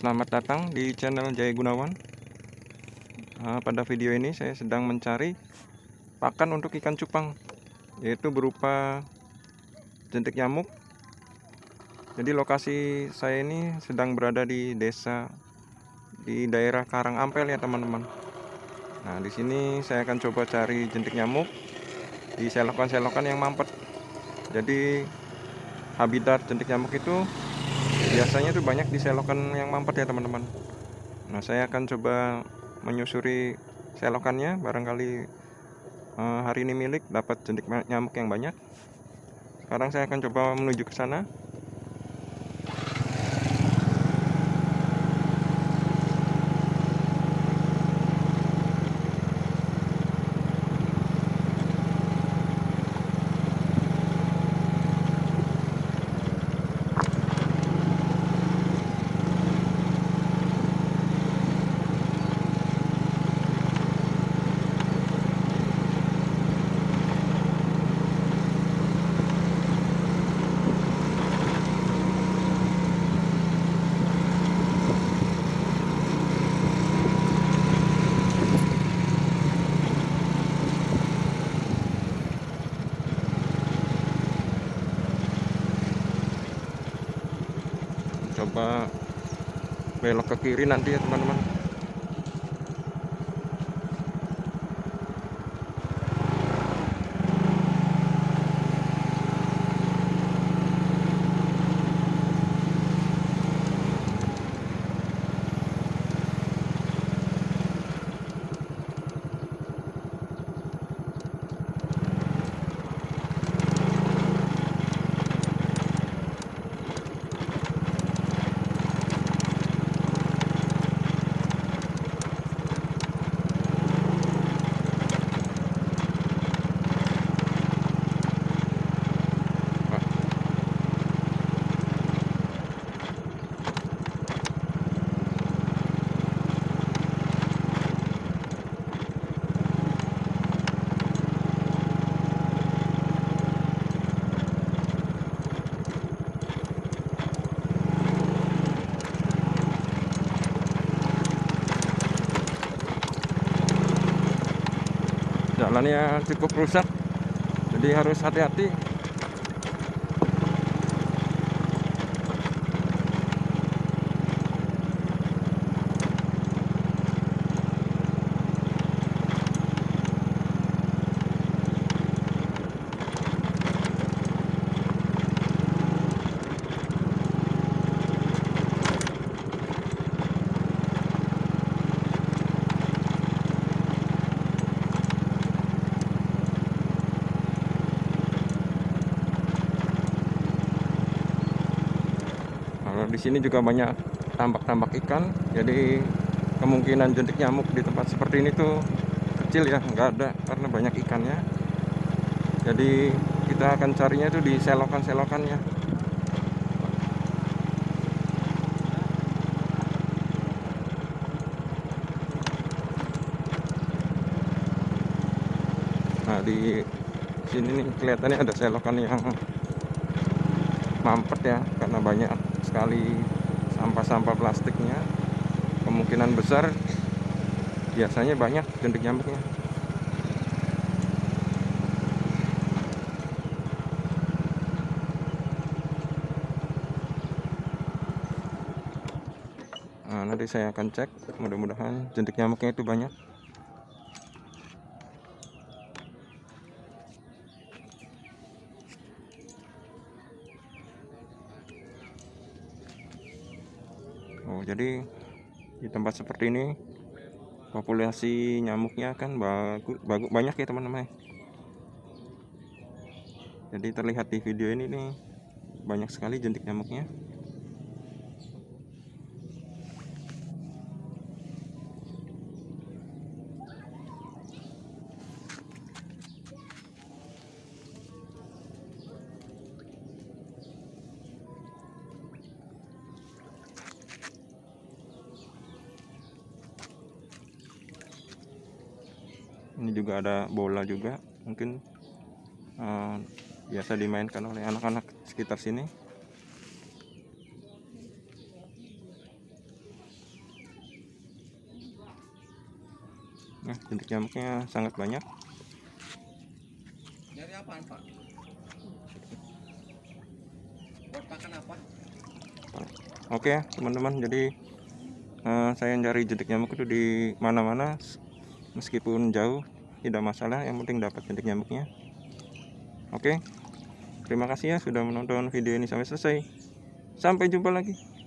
Selamat datang di channel Jaya Gunawan. Nah, pada video ini saya sedang mencari pakan untuk ikan cupang, yaitu berupa jentik nyamuk. Jadi lokasi saya ini sedang berada di desa di daerah Karang Ampel ya teman-teman. Nah di sini saya akan coba cari jentik nyamuk di selokan-selokan yang mampet. Jadi habitat jentik nyamuk itu biasanya tuh banyak di selokan yang mampet ya teman-teman. Nah saya akan coba menyusuri selokannya. Barangkali uh, hari ini milik dapat jentik nyamuk yang banyak. Sekarang saya akan coba menuju ke sana coba belok ke kiri nanti ya teman-teman jalannya cukup rusak. Jadi harus hati-hati di sini juga banyak tambak-tambak ikan. Jadi kemungkinan jentik nyamuk di tempat seperti ini tuh kecil ya nggak ada karena banyak ikannya. Jadi kita akan carinya tuh di selokan-selokannya. Nah di sini nih kelihatannya ada selokan yang mampet ya karena banyak sekali sampah-sampah plastiknya. Kemungkinan besar biasanya banyak jentik nyamuknya nah, nanti saya akan cek. Mudah-mudahan jentik nyamuknya itu banyak Jadi di tempat seperti ini populasi nyamuknya kan bagus, bagus banyak ya teman-teman. Jadi terlihat di video ini nih banyak sekali jentik nyamuknya. ini juga ada bola juga mungkin uh, biasa dimainkan oleh anak-anak sekitar sini nah jentik nyamuknya sangat banyak dari apaan pak? buat makan apa? oke ya, teman-teman jadi uh, saya cari jentik nyamuk itu di mana-mana meskipun jauh tidak masalah. Yang penting dapat jentik nyamuknya. Oke, terima kasih ya sudah menonton video ini sampai selesai. Sampai jumpa lagi.